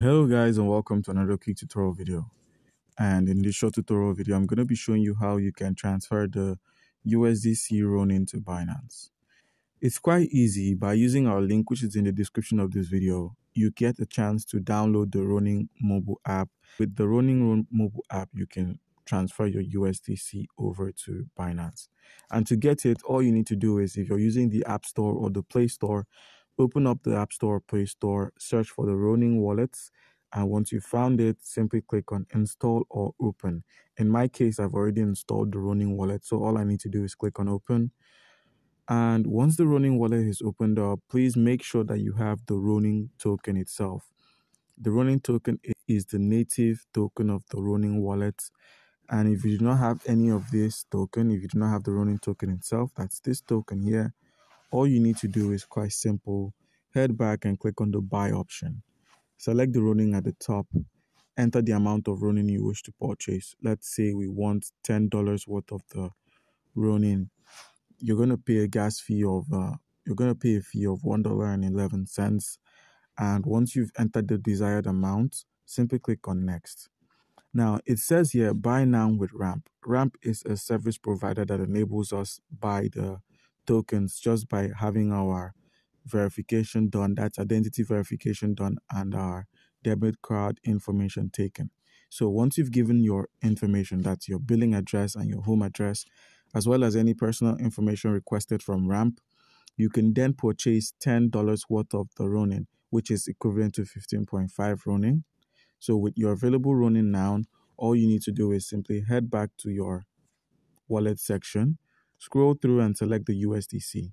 Hello guys and welcome to another quick tutorial video. And in this short tutorial video, I'm going to be showing you how you can transfer the USDC Ronin to Binance. It's quite easy by using our link which is in the description of this video. You get a chance to download the Ronin mobile app. With the Ronin mobile app, you can transfer your USDC over to Binance. And to get it, all you need to do is if you're using the App Store or the Play Store, open up the App Store Play Store, search for the Ronin wallets, and once you found it, simply click on install or open. In my case, I've already installed the Ronin wallet, so all I need to do is click on open. And once the Ronin wallet is opened up, please make sure that you have the Ronin token itself. The Ronin token is the native token of the Ronin wallet. And if you do not have any of this token, if you do not have the Ronin token itself, that's this token here, all you need to do is quite simple. Head back and click on the buy option. Select the Ronin at the top. Enter the amount of Ronin you wish to purchase. Let's say we want $10 worth of the Ronin. You're going to pay a gas fee of, uh, you're going to pay a fee of $1.11. And once you've entered the desired amount, simply click on next. Now, it says here buy now with Ramp. Ramp is a service provider that enables us buy the tokens just by having our verification done, that's identity verification done, and our debit card information taken. So once you've given your information, that's your billing address and your home address, as well as any personal information requested from Ramp, you can then purchase $10 worth of the Ronin, which is equivalent to 15.5 Ronin. So with your available Ronin now, all you need to do is simply head back to your wallet section Scroll through and select the USDC.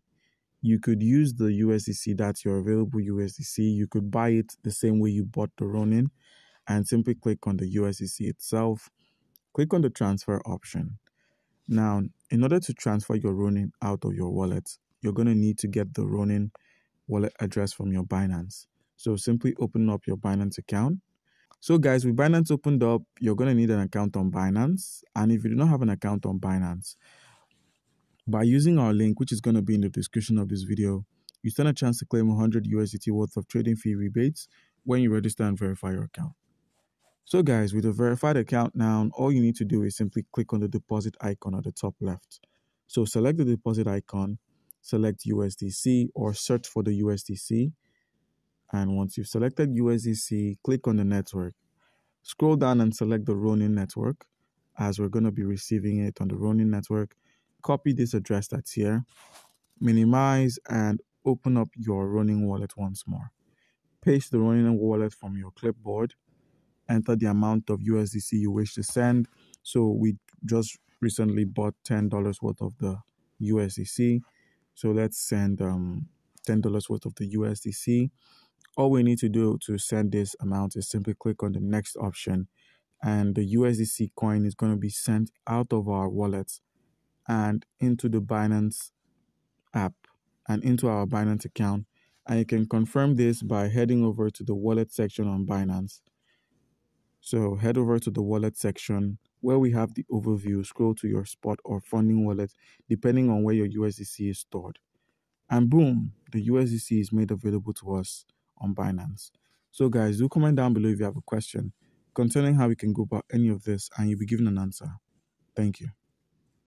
You could use the USDC, that's your available USDC. You could buy it the same way you bought the Ronin and simply click on the USDC itself. Click on the transfer option. Now, in order to transfer your Ronin out of your wallet, you're going to need to get the Ronin wallet address from your Binance. So simply open up your Binance account. So guys, with Binance opened up, you're going to need an account on Binance. And if you do not have an account on Binance, by using our link, which is going to be in the description of this video, you stand a chance to claim 100 USDT worth of trading fee rebates when you register and verify your account. So guys, with a verified account now, all you need to do is simply click on the deposit icon at the top left. So select the deposit icon, select USDC or search for the USDC. And once you've selected USDC, click on the network. Scroll down and select the Ronin network as we're going to be receiving it on the Ronin network copy this address that's here, minimize and open up your Ronin wallet once more. Paste the Ronin wallet from your clipboard, enter the amount of USDC you wish to send. So we just recently bought $10 worth of the USDC. So let's send um, $10 worth of the USDC. All we need to do to send this amount is simply click on the next option and the USDC coin is going to be sent out of our wallets and into the Binance app and into our Binance account. And you can confirm this by heading over to the wallet section on Binance. So head over to the wallet section where we have the overview. Scroll to your spot or funding wallet, depending on where your USDC is stored. And boom, the USDC is made available to us on Binance. So, guys, do comment down below if you have a question concerning how we can go about any of this and you'll be given an answer. Thank you.